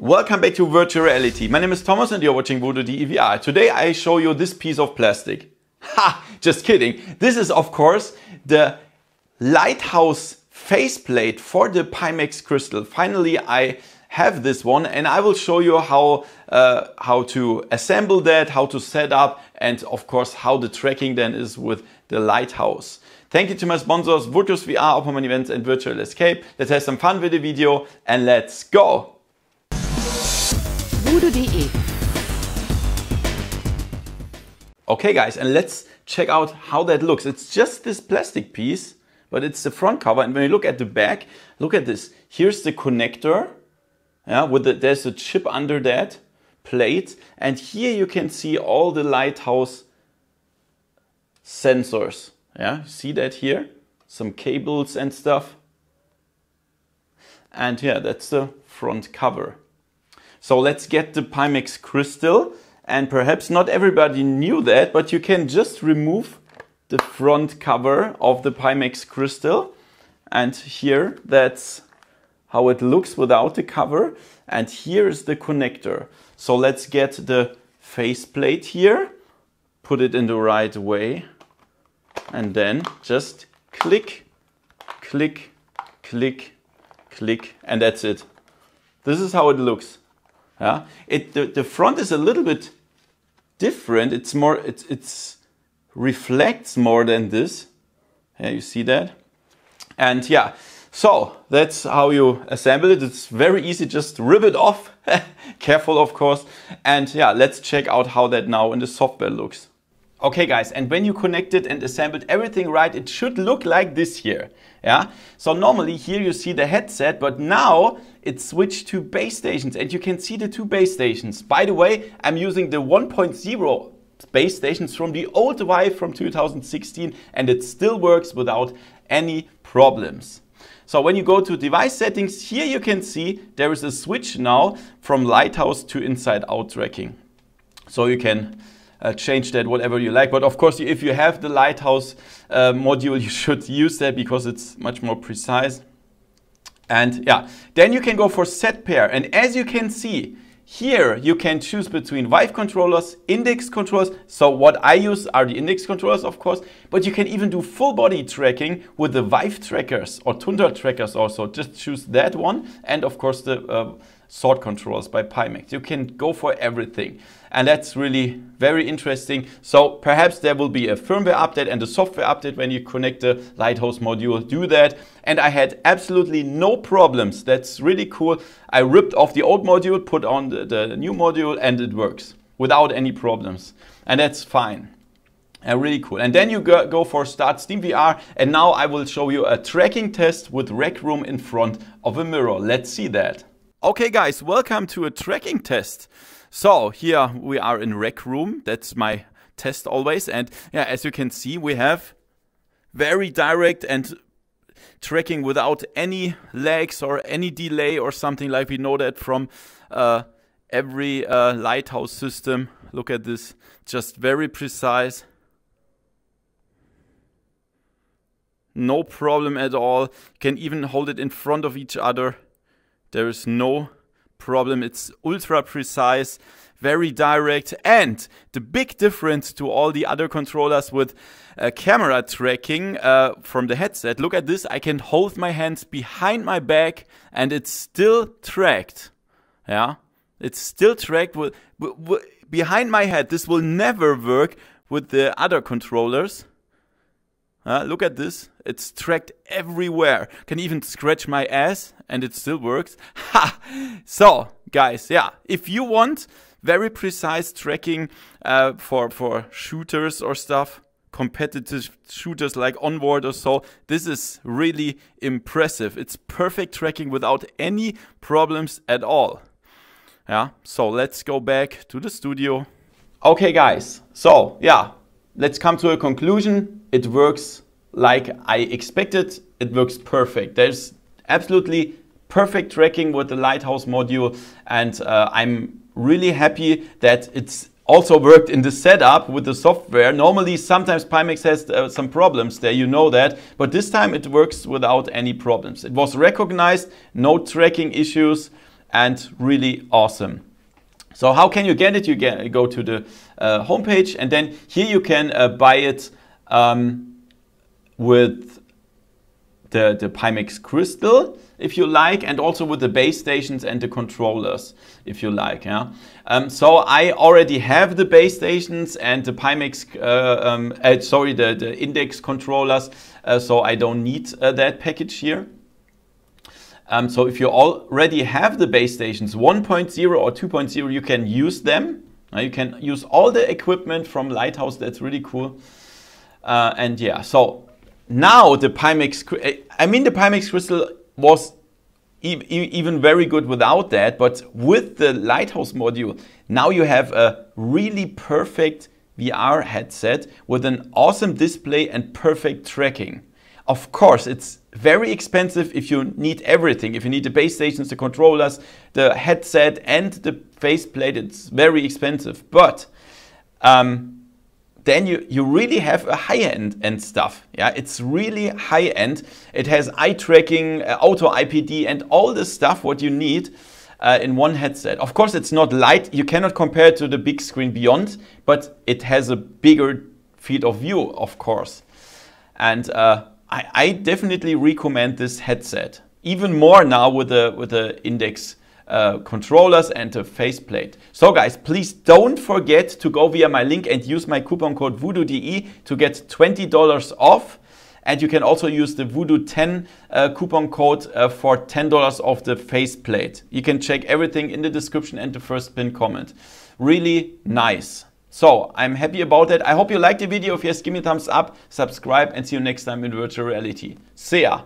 Welcome back to Virtual Reality. My name is Thomas and you're watching VoodooDE VR. Today I show you this piece of plastic. Ha! Just kidding. This is of course the lighthouse faceplate for the Pimax crystal. Finally I have this one and I will show you how, uh, how to assemble that, how to set up and of course how the tracking then is with the lighthouse. Thank you to my sponsors Virtus VR, Opperman Events and Virtual Escape. Let's have some fun with the video and let's go! voodoo.de. Okay guys, and let's check out how that looks. It's just this plastic piece, but it's the front cover. And when you look at the back, look at this. Here's the connector. Yeah, with the, there's a chip under that plate. And here you can see all the lighthouse sensors. Yeah, see that here? Some cables and stuff. And yeah, that's the front cover. So let's get the Pimax crystal. And perhaps not everybody knew that, but you can just remove the front cover of the Pimax crystal. And here, that's how it looks without the cover. And here is the connector. So let's get the faceplate here, put it in the right way, and then just click, click, click, click, and that's it. This is how it looks. Yeah, it the, the front is a little bit different. It's more it's it's reflects more than this. Yeah, you see that? And yeah, so that's how you assemble it. It's very easy, just rip it off. Careful, of course. And yeah, let's check out how that now in the software looks. Okay guys, and when you connected and assembled everything right, it should look like this here. Yeah. So normally here you see the headset, but now it's switched to base stations and you can see the two base stations. By the way, I'm using the 1.0 base stations from the old Vive from 2016 and it still works without any problems. So when you go to device settings, here you can see there is a switch now from Lighthouse to inside out tracking. So you can uh, change that whatever you like. But of course, if you have the Lighthouse uh, module, you should use that because it's much more precise. And yeah, then you can go for set pair. And as you can see, here you can choose between Vive controllers, index controllers. So what I use are the index controllers, of course, but you can even do full body tracking with the Vive trackers or Tundra trackers also. Just choose that one. And of course the uh, sword controllers by Pimax. You can go for everything. And that's really very interesting. So perhaps there will be a firmware update and a software update when you connect the Lighthouse module. Do that. And I had absolutely no problems. That's really cool. I ripped off the old module, put on the, the new module, and it works without any problems. And that's fine. Uh, really cool. And then you go, go, for Start Steam VR. And now I will show you a tracking test with Rec Room in front of a mirror. Let's see that. Okay guys, welcome to a tracking test. So here we are in Rec Room. That's my test always. And yeah, as you can see, we have very direct and tracking without any lags or any delay or something like we know that from uh, every uh, lighthouse system. Look at this, just very precise. No problem at all. Can even hold it in front of each other. There is no problem. It's ultra precise, very direct. And the big difference to all the other controllers with uh, camera tracking uh, from the headset, look at this. I can hold my hands behind my back and it's still tracked. Yeah, it's still tracked with, with behind my head. This will never work with the other controllers. Uh, look at this. It's tracked everywhere. Can even scratch my ass and it still works. Ha! So, guys, yeah, if you want very precise tracking uh, for, for shooters or stuff, competitive shooters like Onward or so, this is really impressive. It's perfect tracking without any problems at all. Yeah, so let's go back to the studio. Okay, guys, so yeah, let's come to a conclusion. It works like I expected. It works perfect. There's absolutely perfect tracking with the Lighthouse module. And uh, I'm really happy that it's also worked in the setup with the software. Normally, sometimes Pimax has uh, some problems there, you know that, but this time it works without any problems. It was recognized, no tracking issues, and really awesome. So how can you get it? You get, go to the uh, homepage and then here you can uh, buy it um, with the, the Pimax Crystal if you like and also with the base stations and the controllers if you like. Yeah. Um, so I already have the base stations and the Pimax, uh, um, uh, sorry, the, the index controllers uh, so I don't need uh, that package here. Um, so if you already have the base stations 1.0 or 2.0, you can use them. Uh, you can use all the equipment from Lighthouse. That's really cool. Uh, and yeah, so now the Pimax, I mean the Pimax Crystal was e even very good without that, but with the Lighthouse module, now you have a really perfect VR headset with an awesome display and perfect tracking. Of course, it's very expensive if you need everything. If you need the base stations, the controllers, the headset, and the faceplate, it's very expensive. But um, then you, you really have a high end and stuff. Yeah, it's really high end. It has eye tracking, uh, auto IPD, and all the stuff what you need uh, in one headset. Of course, it's not light. You cannot compare it to the Bigscreen Beyond, but it has a bigger field of view, of course. And uh, I, I, definitely recommend this headset. Even more now with the with the Index uh, controllers and the faceplate. So guys, please don't forget to go via my link and use my coupon code VoodooDE to get $20 off. And you can also use the Voodoo 10 uh, coupon code uh, for $10 off the faceplate. You can check everything in the description and the first pin comment. Really nice. So I'm happy about that. I hope you liked the video. If yes, give me a thumbs up, subscribe, and see you next time in virtual reality. See ya!